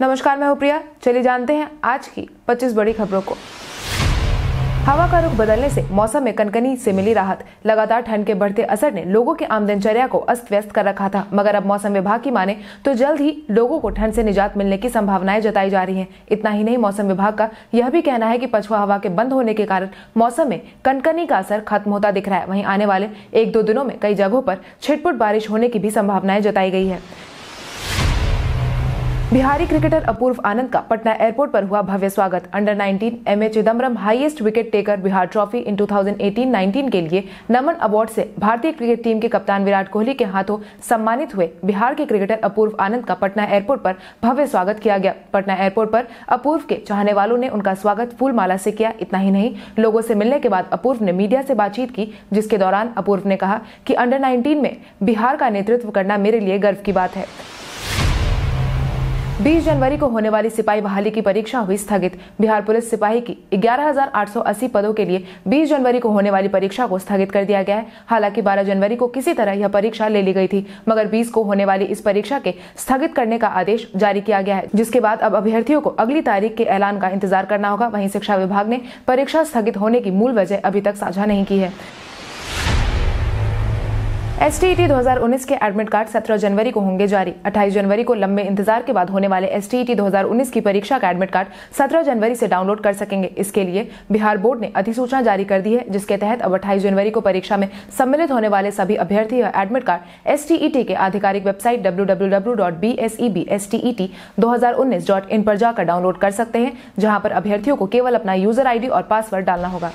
नमस्कार, मैं हूँ प्रिया। चलिए जानते हैं आज की 25 बड़ी खबरों को। हवा का रुख बदलने से मौसम में कनकनी से मिली राहत। लगातार ठंड के बढ़ते असर ने लोगों की आम दिनचर्या को अस्त व्यस्त कर रखा था। मगर अब मौसम विभाग की माने तो जल्द ही लोगों को ठंड से निजात मिलने की संभावनाएँ जताई जा रही हैं। इतना ही नहीं, मौसम विभाग का यह भी कहना है कि पछुआ हवा के बंद होने के कारण मौसम में कनकनी का असर खत्म होता दिख रहा है। वहीं आने वाले एक दो दिनों में कई जगहों पर छिटपुट बारिश होने की भी संभावनाएँ जताई गई है। बिहारी क्रिकेटर अपूर्व आनंद का पटना एयरपोर्ट पर हुआ भव्य स्वागत। Under 19 M A Chidambaram highest wicket taker Bihar trophy in 2018-19 के लिए नमन अवार्ड से भारतीय क्रिकेट टीम के कप्तान विराट कोहली के हाथों सम्मानित हुए बिहार के क्रिकेटर अपूर्व आनंद का पटना एयरपोर्ट पर भव्य स्वागत किया गया। पटना एयरपोर्ट पर अपूर्व के चाहने वालों ने उनका स्वागत फूलमाला से किया, इतना ही नहीं, लोगों से मिलने के बाद अपूर्व ने मीडिया से बातचीत की, जिसके दौरान अपूर्व ने कहा कि अंडर 19 में बिहार का नेतृत्व करना मेरे लिए गर्व की बात है। 20 जनवरी को होने वाली सिपाही बहाली की परीक्षा हुई स्थगित। बिहार पुलिस सिपाही की 11,880 पदों के लिए 20 जनवरी को होने वाली परीक्षा को स्थगित कर दिया गया है। हालाँकि 12 जनवरी को किसी तरह यह परीक्षा ले ली गई थी मगर 20 को होने वाली इस परीक्षा के स्थगित करने का आदेश जारी किया गया है जिसके बाद अब अभ्यर्थियों को अगली तारीख के ऐलान का इंतज़ार करना होगा। वहीं शिक्षा विभाग ने परीक्षा स्थगित होने की मूल वजह अभी तक साझा नहीं की है। एस टी 2019 के एडमिट कार्ड 17 जनवरी को होंगे जारी। 28 जनवरी को लंबे इंतज़ार के बाद होने वाले एस टी 2019 की परीक्षा का एडमिट कार्ड 17 जनवरी से डाउनलोड कर सकेंगे। इसके लिए बिहार बोर्ड ने अधिसूचना जारी कर दी है, जिसके तहत अब 28 जनवरी को परीक्षा में सम्मिलित होने वाले सभी अभ्यर्थी एडमिट कार्ड एस के आधिकारिक वेबसाइट www.bseb.stet2019.in पर जाकर डाउनलोड कर सकते हैं, जहाँ पर अभ्यर्थियों को केवल अपना यूज़र आईडी और पासवर्ड डालना होगा।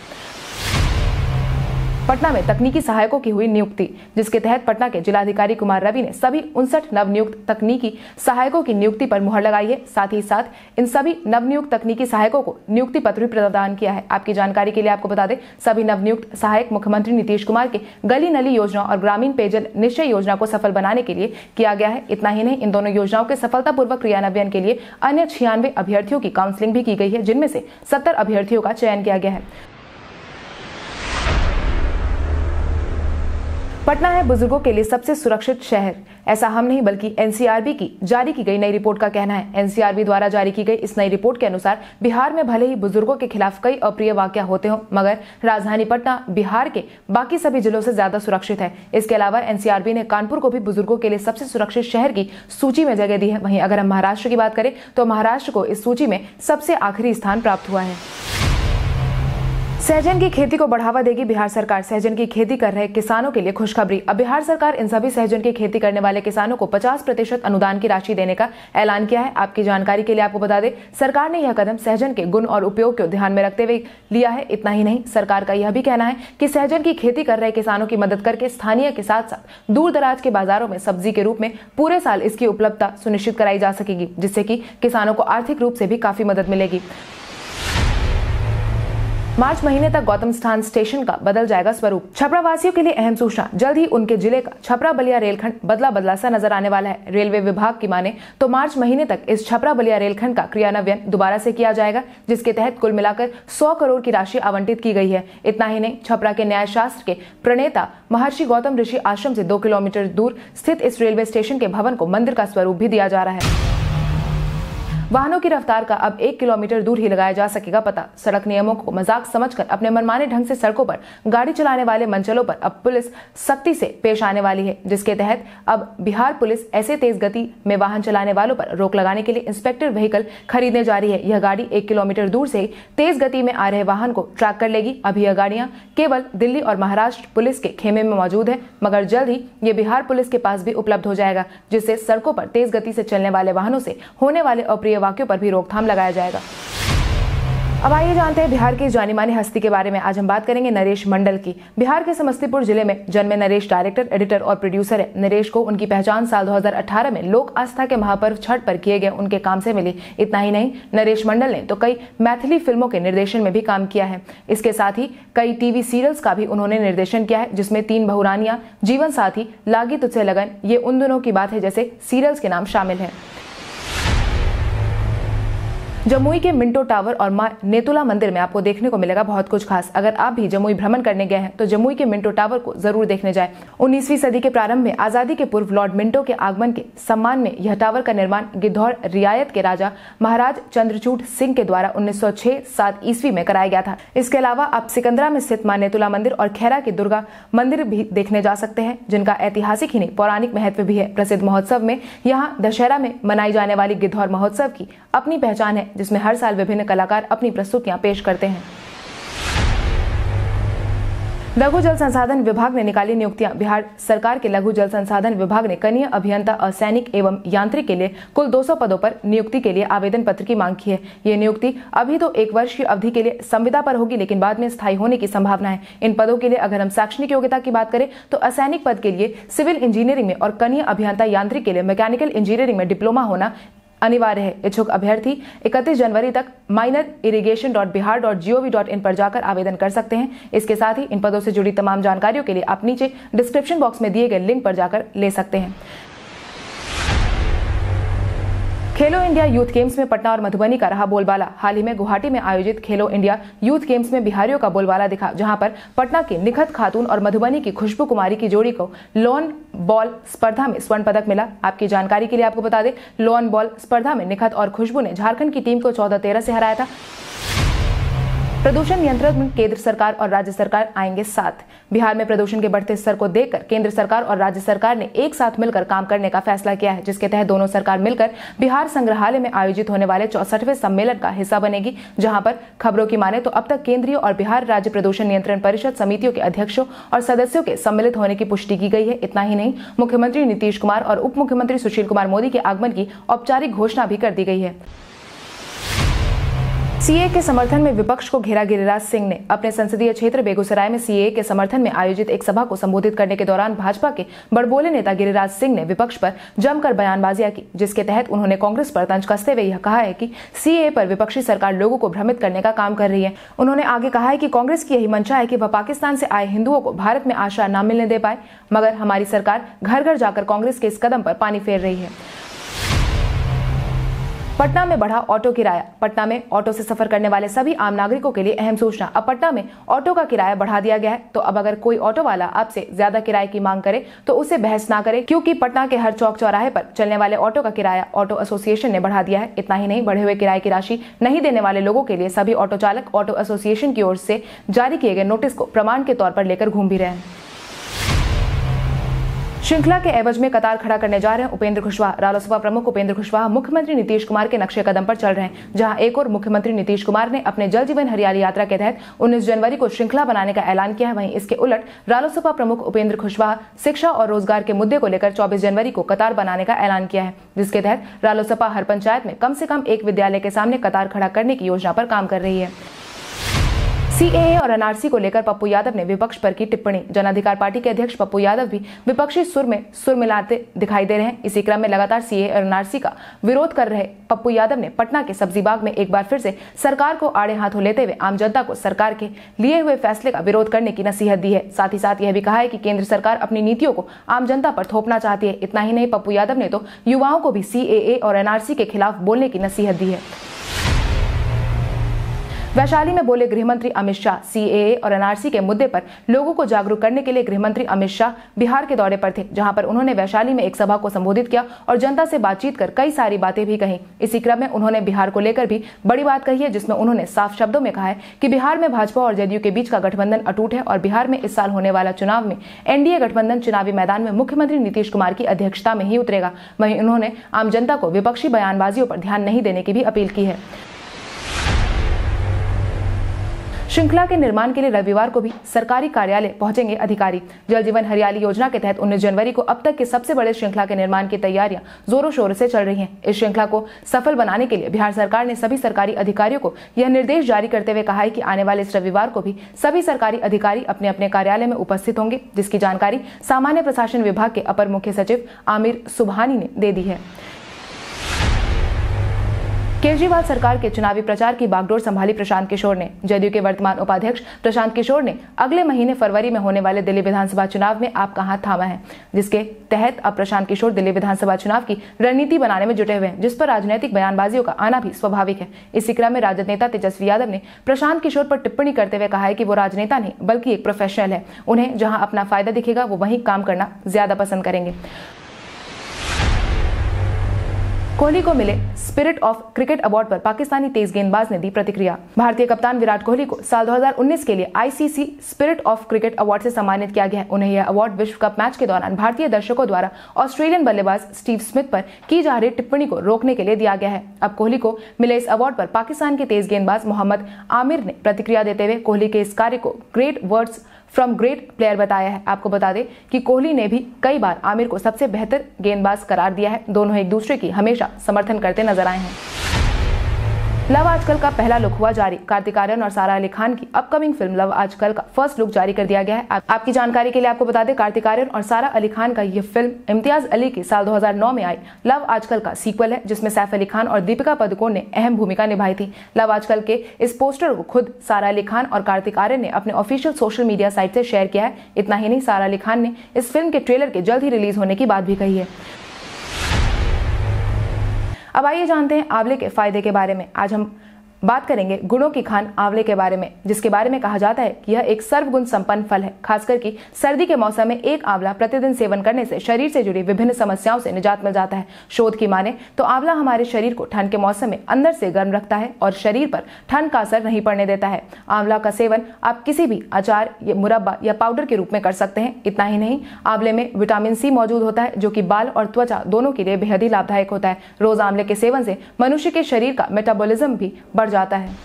पटना में तकनीकी सहायकों की हुई नियुक्ति, जिसके तहत पटना के जिलाधिकारी कुमार रवि ने सभी उनसठ नवनियुक्त तकनीकी सहायकों की नियुक्ति पर मुहर लगाई है। साथ ही साथ, इन सभी नवनियुक्त तकनीकी सहायकों को नियुक्ति पत्र भी प्रदान किया है। आपकी जानकारी के लिए आपको बता दें, सभी नवनियुक्त सहायक मुख्यमंत्री नीतीश कुमार के गली नली योजना और ग्रामीण पेयजल निश्चय योजना को सफल बनाने के लिए किया गया है। इतना ही नहीं, इन दोनों योजनाओं के सफलतापूर्वक क्रियान्वयन के लिए अन्य छियानवे अभ्यर्थियों की काउंसलिंग भी की गई है, जिनमें से सत्तर अभ्यर्थियों का चयन किया गया है। पटना है बुज़ुर्गों के लिए सबसे सुरक्षित शहर। ऐसा हम नहीं, बल्कि एनसीआरबी की जारी की गई नई रिपोर्ट का कहना है। एनसीआरबी द्वारा जारी की गई इस नई रिपोर्ट के अनुसार बिहार में भले ही बुज़ुर्गों के खिलाफ कई अप्रिय वाक्य होते हो, मगर राजधानी पटना, बिहार के बाकी सभी जिलों से ज़्यादा सुरक्षित है। इसके अलावा एनसीआरबी ने कानपुर को भी बुज़ुर्गों के लिए सबसे सुरक्षित शहर की सूची में जगह दी है। वहीं अगर हम महाराष्ट्र की बात करें तो महाराष्ट्र को इस सूची में सबसे आखिरी स्थान प्राप्त हुआ है। सहजन की खेती को बढ़ावा देगी बिहार सरकार। सहजन की खेती कर रहे किसानों के लिए खुशखबरी। अब बिहार सरकार इन सभी सहजन की खेती करने वाले किसानों को 50 प्रतिशत अनुदान की राशि देने का ऐलान किया है। आपकी जानकारी के लिए आपको बता दें, सरकार ने यह कदम सहजन के गुण और उपयोग को ध्यान में रखते हुए लिया है। इतना ही नहीं, सरकार का यह भी कहना है कि सहजन की खेती कर रहे किसानों की मदद करके स्थानीय के साथ साथ दूर दराज के बाजारों में सब्ज़ी के रूप में पूरे साल इसकी उपलब्धता सुनिश्चित कराई जा सकेगी, जिससे की किसानों को आर्थिक रूप से भी काफ़ी मदद मिलेगी। मार्च महीने तक गौतम स्थान स्टेशन का बदल जाएगा स्वरूप। छपरा वासियों के लिए अहम सूचना, जल्द ही उनके ज़िले का छपरा बलिया रेलखंड बदला बदला सा नज़र आने वाला है। रेलवे विभाग की माने तो मार्च महीने तक इस छपरा बलिया रेलखंड का क्रियान्वयन दोबारा से किया जाएगा, जिसके तहत कुल मिलाकर सौ करोड़ की राशि आवंटित की गई है। इतना ही नहीं, छपरा के न्याय शास्त्र के प्रणेता महर्षि गौतम ऋषि आश्रम से दो किलोमीटर दूर स्थित इस रेलवे स्टेशन के भवन को मंदिर का स्वरूप भी दिया जा रहा है। वाहनों की रफ्तार का अब एक किलोमीटर दूर ही लगाया जा सकेगा पता। सड़क नियमों को मज़ाक समझकर अपने मनमाने ढंग से सड़कों पर गाड़ी चलाने वाले मंचलों पर अब पुलिस सख्ती से पेश आने वाली है, जिसके तहत अब बिहार पुलिस ऐसे तेज गति में वाहन चलाने वालों पर रोक लगाने के लिए इंस्पेक्टर व्हीकल खरीदने जा रही है। यह गाड़ी एक किलोमीटर दूर से तेज गति में आ रहे वाहन को ट्रैक कर लेगी। अभी यह गाड़ियाँ केवल दिल्ली और महाराष्ट्र पुलिस के खेमे में मौजूद है, मगर जल्द ही ये बिहार पुलिस के पास भी उपलब्ध हो जाएगा, जिससे सड़कों पर तेज गति से चलने वाले वाहनों से होने वाले अप्रिय वाक्यों पर भी रोकथाम लगाया जाएगा। अब आइए जानते हैं बिहार की जानी मानी हस्ती के बारे में। आज हम बात करेंगे नरेश मंडल की। बिहार के समस्तीपुर ज़िले में जन्मे नरेश डायरेक्टर, एडिटर और प्रोड्यूसर है। नरेश को उनकी पहचान साल 2018 में लोक आस्था के महापर्व छठ पर किए गए उनके काम से मिली। इतना ही नहीं, नरेश मंडल ने तो कई मैथिली फ़िल्मों के निर्देशन में भी काम किया है। इसके साथ ही कई टीवी सीरियल्स का भी उन्होंने निर्देशन किया है, जिसमें तीन बहुरानियाँ जीवन साथी लागी तुझसे लगन, ये उन दोनों की बात है जैसे सीरियल्स के नाम शामिल है। जमुई के मिंटो टावर और माँ नेतुला मंदिर में आपको देखने को मिलेगा बहुत कुछ खास। अगर आप भी जमुई भ्रमण करने गए हैं तो जमुई के मिंटो टावर को ज़रूर देखने जाए। उन्नीसवीं सदी के प्रारंभ में आज़ादी के पूर्व लॉर्ड मिंटो के आगमन के सम्मान में यह टावर का निर्माण गिद्धौर रियायत के राजा महाराज चंद्रचूट सिंह के द्वारा उन्नीस सौ छह सात ईस्वी में कराया गया था। इसके अलावा आप सिकंदरा में स्थित माँ नेतुला मंदिर और खैरा के दुर्गा मंदिर भी देखने जा सकते हैं, जिनका ऐतिहासिक ही नहीं, पौराणिक महत्व भी है। प्रसिद्ध महोत्सव में यहाँ दशहरा में मनाई जाने वाली गिद्धौर महोत्सव की अपनी पहचान है। जिसमें हर साल विभिन्न कलाकार अपनी प्रस्तुतियाँ पेश करते हैं। लघु जल संसाधन विभाग ने निकाली नियुक्तियाँ। बिहार सरकार के लघु जल संसाधन विभाग ने कनीय अभियंता, असैनिक एवं यांत्रिक के लिए कुल 200 पदों पर नियुक्ति के लिए आवेदन पत्र की मांग की है। ये नियुक्ति अभी तो एक वर्ष की अवधि के लिए संविदा पर होगी, लेकिन बाद में स्थायी होने की संभावना है। इन पदों के लिए अगर हम शैक्षणिक योग्यता की बात करें तो असैनिक पद के लिए सिविल इंजीनियरिंग में और कनीय अभियंता यांत्रिक के लिए मैकेनिकल इंजीनियरिंग में डिप्लोमा होना अनिवार्य है। इच्छुक अभ्यर्थी 31 जनवरी तक minor irrigation dot Bihar dot gov dot in पर जाकर आवेदन कर सकते हैं। इसके साथ ही इन पदों से जुड़ी तमाम जानकारियों के लिए आप नीचे डिस्क्रिप्शन बॉक्स में दिए गए लिंक पर जाकर ले सकते हैं। खेलो इंडिया यूथ गेम्स में पटना और मधुबनी का रहा बोलबाला। हाल ही में गुवाहाटी में आयोजित खेलो इंडिया यूथ गेम्स में बिहारियों का बोलबाला दिखा, जहाँ पर पटना की निखत खातून और मधुबनी की खुशबू कुमारी की जोड़ी को लॉन बॉल स्पर्धा में स्वर्ण पदक मिला। आपकी जानकारी के लिए आपको बता दें, लॉन बॉल स्पर्धा में निखत और खुशबू ने झारखंड की टीम को चौदह तेरह से हराया था। प्रदूषण नियंत्रण में केंद्र सरकार और राज्य सरकार आएँगे साथ। बिहार में प्रदूषण के बढ़ते स्तर को देखकर केंद्र सरकार और राज्य सरकार ने एक साथ मिलकर काम करने का फैसला किया है, जिसके तहत दोनों सरकार मिलकर बिहार संग्रहालय में आयोजित होने वाले चौसठवें सम्मेलन का हिस्सा बनेगी, जहाँ पर खबरों की माने तो अब तक केंद्रीय और बिहार राज्य प्रदूषण नियंत्रण परिषद समितियों के अध्यक्षों और सदस्यों के सम्मिलित होने की पुष्टि की गई है। इतना ही नहीं, मुख्यमंत्री नीतीश कुमार और उप मुख्यमंत्री सुशील कुमार मोदी के आगमन की औपचारिक घोषणा भी कर दी गई है। सीए के समर्थन में विपक्ष को घेरा गिरिराज सिंह ने। अपने संसदीय क्षेत्र बेगूसराय में सीए के समर्थन में आयोजित एक सभा को संबोधित करने के दौरान भाजपा के बड़बोले नेता गिरिराज सिंह ने विपक्ष पर जमकर बयानबाजियाँ की, जिसके तहत उन्होंने कांग्रेस पर तंज कसते हुए यह कहा है कि सीए पर विपक्षी सरकार लोगों को भ्रमित करने का काम कर रही है। उन्होंने आगे कहा है कि कांग्रेस की यही मंशा है कि वह पाकिस्तान से आए हिंदुओं को भारत में आशा न मिलने दे पाए, मगर हमारी सरकार घर घर जाकर कांग्रेस के इस कदम पर पानी फेर रही है। पटना में बढ़ा ऑटो किराया। पटना में ऑटो से सफ़र करने वाले सभी आम नागरिकों के लिए अहम सूचना। अब पटना में ऑटो का किराया बढ़ा दिया गया है। तो अब अगर कोई ऑटो वाला आपसे ज़्यादा किराए की मांग करे तो उसे बहस ना करे, क्योंकि पटना के हर चौक चौराहे पर चलने वाले ऑटो का किराया ऑटो एसोसिएशन ने बढ़ा दिया है। इतना ही नहीं, बढ़े हुए किराए की राशि नहीं देने वाले लोगों के लिए सभी ऑटो चालक ऑटो एसोसिएशन की ओर से जारी किए गए नोटिस को प्रमाण के तौर पर लेकर घूम भी रहे हैं। श्रृंखला के एवज में कतार खड़ा करने जा रहे हैं उपेंद्र कुशवाहा रालोसपा प्रमुख उपेंद्र कुशवाहा मुख्यमंत्री नीतीश कुमार के नक्शे कदम पर चल रहे हैं, जहाँ एक और मुख्यमंत्री नीतीश कुमार ने अपने जल जीवन हरियाली यात्रा के तहत 19 जनवरी को श्रृंखला बनाने का ऐलान किया है। वहीं इसके उलट रालोसपा प्रमुख उपेंद्र कुशवाहा शिक्षा और रोज़गार के मुद्दे को लेकर चौबीस जनवरी को कतार बनाने का ऐलान किया है, जिसके तहत रालोसपा हर पंचायत में कम से कम एक विद्यालय के सामने कतार खड़ा करने की योजना पर काम कर रही है। सीएए और एनआरसी को लेकर पप्पू यादव ने विपक्ष पर की टिप्पणी। जन अधिकार पार्टी के अध्यक्ष पप्पू यादव भी विपक्षी सुर में सुर मिलाते दिखाई दे रहे हैं। इसी क्रम में लगातार सीए और एनआरसी का विरोध कर रहे पप्पू यादव ने पटना के सब्ज़ी बाग में एक बार फिर से सरकार को आड़े हाथों लेते हुए आम जनता को सरकार के लिए हुए फैसले का विरोध करने की नसीहत दी है। साथ ही साथ यह भी कहा है कि केंद्र सरकार अपनी नीतियों को आम जनता पर थोपना चाहती है। इतना ही नहीं, पप्पू यादव ने तो युवाओं को भी सीएए और एनआरसी के खिलाफ बोलने की नसीहत दी है। वैशाली में बोले गृहमंत्री अमित शाह सीएए और एनआरसी के मुद्दे पर लोगों को जागरूक करने के लिए गृहमंत्री अमित शाह बिहार के दौरे पर थे, जहाँ पर उन्होंने वैशाली में एक सभा को संबोधित किया और जनता से बातचीत कर कई सारी बातें भी कही। इसी क्रम में उन्होंने बिहार को लेकर भी बड़ी बात कही है, जिसमें उन्होंने साफ़ शब्दों में कहा है कि बिहार में भाजपा और जेडीयू के बीच का गठबंधन अटूट है और बिहार में इस साल होने वाला चुनाव में एनडीए गठबंधन चुनावी मैदान में मुख्यमंत्री नीतीश कुमार की अध्यक्षता में ही उतरेगा। वहीं उन्होंने आम जनता को विपक्षी बयानबाजियों पर ध्यान नहीं देने की भी अपील की है। श्रृंखला के निर्माण के लिए रविवार को भी सरकारी कार्यालय पहुँचेंगे अधिकारी। जल जीवन हरियाली योजना के तहत 19 जनवरी को अब तक के सबसे बड़े श्रृंखला के निर्माण की तैयारियाँ जोरों शोरों से चल रही हैं। इस श्रृंखला को सफल बनाने के लिए बिहार सरकार ने सभी सरकारी अधिकारियों को यह निर्देश जारी करते हुए कहा है कि आने वाले इस रविवार को भी सभी सरकारी अधिकारी अपने अपने कार्यालय में उपस्थित होंगे, जिसकी जानकारी सामान्य प्रशासन विभाग के अपर मुख्य सचिव आमिर सुबहानी ने दे दी है। केजरीवाल सरकार के चुनावी प्रचार की बागडोर संभाली प्रशांत किशोर ने। जदयू के वर्तमान उपाध्यक्ष प्रशांत किशोर ने अगले महीने फरवरी में होने वाले दिल्ली विधानसभा चुनाव में आपका हाथ थामा है, जिसके तहत अब प्रशांत किशोर दिल्ली विधानसभा चुनाव की रणनीति बनाने में जुटे हुए हैं, जिस पर राजनीतिक बयानबाजियों का आना भी स्वाभाविक है। इसी क्रम में राजद नेता तेजस्वी यादव ने प्रशांत किशोर पर टिप्पणी करते हुए कहा है कि वो राजनेता नहीं, बल्कि एक प्रोफेशनल है। उन्हें जहाँ अपना फ़ायदा दिखेगा, वो वहीं काम करना ज़्यादा पसंद करेंगे। कोहली को मिले स्पिरिट ऑफ़ क्रिकेट अवार्ड पर पाकिस्तानी तेज गेंदबाज ने दी प्रतिक्रिया। भारतीय कप्तान विराट कोहली को साल 2019 के लिए ICC spirit of cricket award से सम्मानित किया गया उन्हें यह अवार्ड विश्व कप मैच के दौरान भारतीय दर्शकों द्वारा ऑस्ट्रेलियन बल्लेबाज स्टीव स्मिथ पर की जा रही टिप्पणी को रोकने के लिए दिया गया है। अब कोहली को मिले इस अवार्ड पर पाकिस्तान के तेज गेंदबाज मोहम्मद आमिर ने प्रतिक्रिया देते हुए कोहली के इस कार्य को great words from great player बताया है। आपको बता दें कि कोहली ने भी कई बार आमिर को सबसे बेहतर गेंदबाज करार दिया है। दोनों एक दूसरे की हमेशा समर्थन करते नज़र आए हैं। लव आजकल का पहला लुक हुआ जारी। कार्तिक आर्यन और सारा अली खान की अपकमिंग फ़िल्म लव आजकल का फ़र्स्ट लुक जारी कर दिया गया है। आप, आपकी जानकारी के लिए आपको बता दें कार्तिक आर्यन और सारा अली खान का यह फ़िल्म इम्तियाज़ अली की साल 2009 में आई। लव आजकल का सीक्वल है जिसमें सैफ अली खान और दीपिका पदुकोण ने अहम भूमिका निभाई थी। लव आजकल के इस पोस्टर को खुद सारा अली खान और कार्तिक आर्यन ने अपने ऑफिशियल सोशल मीडिया साइट से शेयर किया है। इतना ही नहीं सारा अली खान ने इस फ़िल्म के ट्रेलर के जल्द ही रिलीज़ होने की बात भी कही है। अब आइए जानते हैं आंवले के फ़ायदे के बारे में। आज हम बात करेंगे गुणों की खान आंवले के बारे में, जिसके बारे में कहा जाता है कि यह एक सर्वगुण संपन्न फल है, खासकर कि सर्दी के मौसम में एक आंवला प्रतिदिन सेवन करने से शरीर से जुड़ी विभिन्न समस्याओं से निजात मिल जाता है। शोध की माने तो आंवला हमारे शरीर को ठंड के मौसम में अंदर से गर्म रखता है और शरीर पर ठंड का असर नहीं पड़ने देता है। आंवला का सेवन आप किसी भी अचार, या मुरब्बा, या पाउडर के रूप में कर सकते हैं। इतना ही नहीं, आंवले में विटामिन सी मौजूद होता है, जो कि बाल और त्वचा दोनों के लिए बेहद ही लाभदायक होता है। रोज आंवले के सेवन से मनुष्य के शरीर का मेटाबॉलिज्म भी बढ़ जाता है।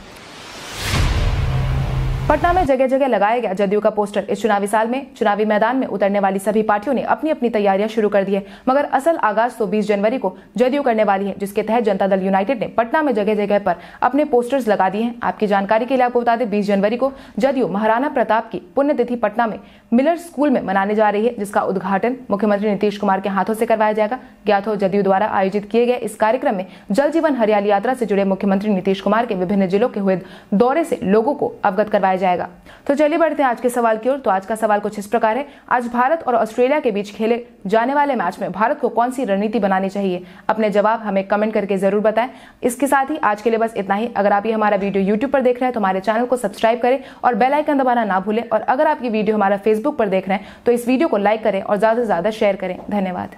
पटना में जगह जगह लगाया गया जदयू का पोस्टर। इस चुनावी साल में, चुनावी मैदान में उतरने वाली सभी पार्टियों ने अपनी अपनी तैयारियाँ शुरू कर दी है। मगर असल आगाज़ तो 20 जनवरी को जदयू करने वाली है, जिसके तहत जनता दल यूनाइटेड ने पटना में जगह जगह पर अपने पोस्टर्स लगा दिए हैं। आपकी जानकारी के लिए आपको बता दें, बीस जनवरी को जदयू महाराणा प्रताप की पुण्यतिथि पटना में मिलर स्कूल में मनाने जा रही है, जिसका उद्घाटन मुख्यमंत्री नीतीश कुमार के हाथों से करवाया जाएगा। ज्ञात हो, जदयू द्वारा आयोजित किए गए इस कार्यक्रम में जल जीवन हरियाली यात्रा से जुड़े मुख्यमंत्री नीतीश कुमार के विभिन्न जिलों के हुए दौरे से लोगों को अवगत करवाया जाएगा। तो चलिए बढ़ते हैं आज के सवाल की ओर। तो आज का सवाल कुछ इस प्रकार है। आज भारत और ऑस्ट्रेलिया के बीच खेले जाने वाले मैच में भारत को कौन सी रणनीति बनानी चाहिए? अपने जवाब हमें कमेंट करके ज़रूर बताएँ। इसके साथ ही आज के लिए बस इतना ही। अगर आप ये हमारा वीडियो यूट्यूब पर देख रहे हैं तो हमारे चैनल को सब्सक्राइब करें और बेलाइकन दबाना ना भूलें। और अगर आप ये वीडियो हमारा फेसबुक पर देख रहे हैं तो इस वीडियो को लाइक करें और ज़्यादा से ज़्यादा शेयर करें। धन्यवाद।